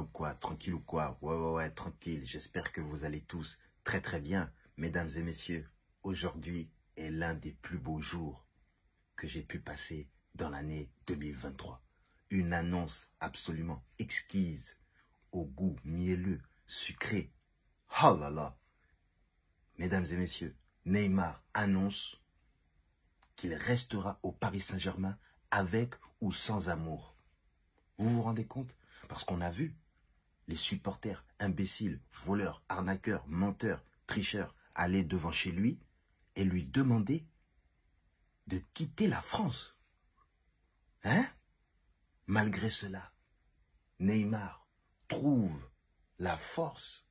ou quoi Tranquille ou quoi Ouais, ouais, ouais, tranquille. J'espère que vous allez tous très très bien. Mesdames et messieurs, aujourd'hui est l'un des plus beaux jours que j'ai pu passer dans l'année 2023. Une annonce absolument exquise, au goût mielleux, sucré. Oh là là Mesdames et messieurs, Neymar annonce qu'il restera au Paris Saint-Germain avec ou sans amour. Vous vous rendez compte? Parce qu'on a vu les supporters imbéciles, voleurs, arnaqueurs, menteurs, tricheurs aller devant chez lui et lui demander de quitter la France. Hein? Malgré cela, Neymar trouve la force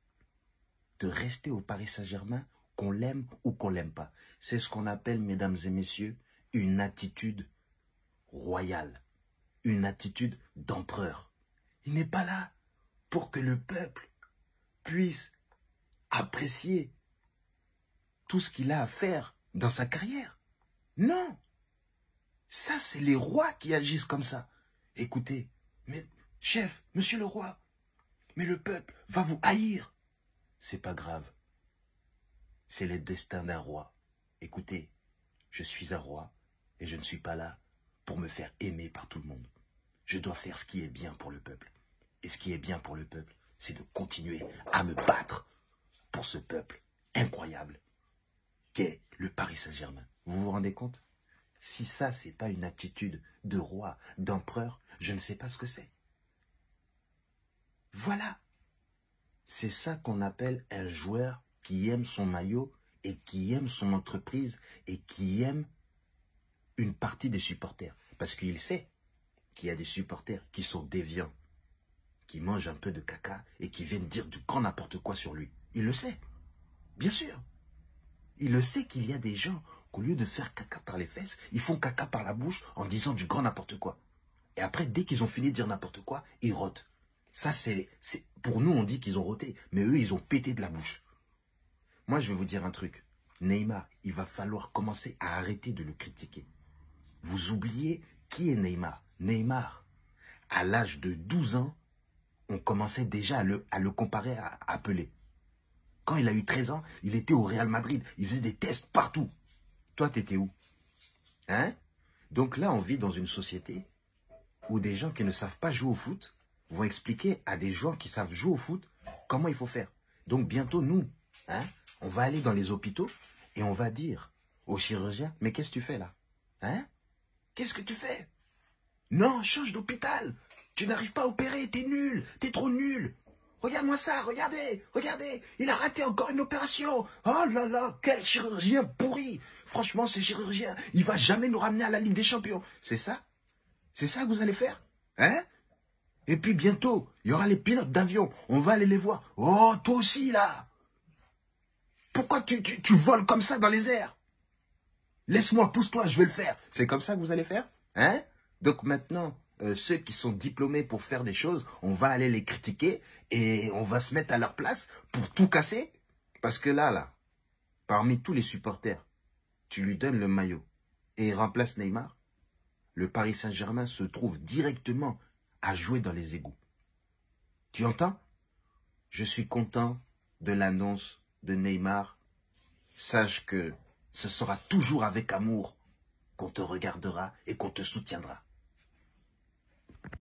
de rester au Paris Saint-Germain, qu'on l'aime ou qu'on l'aime pas. C'est ce qu'on appelle, mesdames et messieurs, une attitude royale, une attitude d'empereur. Il n'est pas là pour que le peuple puisse apprécier tout ce qu'il a à faire dans sa carrière. Non. Ça, c'est les rois qui agissent comme ça. Écoutez, mais chef, monsieur le roi, mais le peuple va vous haïr. C'est pas grave. C'est le destin d'un roi. Écoutez, je suis un roi et je ne suis pas là pour me faire aimer par tout le monde. Je dois faire ce qui est bien pour le peuple. Et ce qui est bien pour le peuple, c'est de continuer à me battre pour ce peuple incroyable qu'est le Paris Saint-Germain. Vous vous rendez compte? Si ça, c'est pas une attitude de roi, d'empereur, je ne sais pas ce que c'est. Voilà. C'est ça qu'on appelle un joueur qui aime son maillot et qui aime son entreprise et qui aime une partie des supporters. Parce qu'il sait qu'il y a des supporters qui sont déviants, qui mangent un peu de caca et qui viennent dire du grand n'importe quoi sur lui. Il le sait. Bien sûr. Il le sait qu'il y a des gens qu'au lieu de faire caca par les fesses, ils font caca par la bouche en disant du grand n'importe quoi. Et après, dès qu'ils ont fini de dire n'importe quoi, ils rotent. Ça, c'est, pour nous, on dit qu'ils ont roté, mais eux, ils ont pété de la bouche. Moi, je vais vous dire un truc. Neymar, il va falloir commencer à arrêter de le critiquer. Vous oubliez qui est Neymar Neymar, à l'âge de 12 ans, on commençait déjà à le, comparer à, à Pelé. Quand il a eu 13 ans, il était au Real Madrid. Il faisait des tests partout. Toi, t'étais où? Hein? Donc là, on vit dans une société où des gens qui ne savent pas jouer au foot vont expliquer à des joueurs qui savent jouer au foot comment il faut faire. Donc bientôt, nous, hein, on va aller dans les hôpitaux et on va dire aux chirurgiens, mais qu'est-ce que tu fais là? Hein? Qu'est-ce que tu fais? Non, change d'hôpital. Tu n'arrives pas à opérer, t'es nul, t'es trop nul. Regarde-moi ça, regardez, regardez, il a raté encore une opération. Oh là là, quel chirurgien pourri. Franchement, ce chirurgien, il va jamais nous ramener à la Ligue des Champions. C'est ça? C'est ça que vous allez faire? Hein? Et puis bientôt, il y aura les pilotes d'avion. On va aller les voir. Oh, toi aussi là Pourquoi tu, tu, tu voles comme ça dans les airs? Laisse-moi, pousse-toi, je vais le faire. C'est comme ça que vous allez faire? Hein? Donc maintenant, euh, ceux qui sont diplômés pour faire des choses, on va aller les critiquer et on va se mettre à leur place pour tout casser. Parce que là, là, parmi tous les supporters, tu lui donnes le maillot et il remplace Neymar. Le Paris Saint-Germain se trouve directement à jouer dans les égouts. Tu entends? Je suis content de l'annonce de Neymar. Sache que ce sera toujours avec amour qu'on te regardera et qu'on te soutiendra.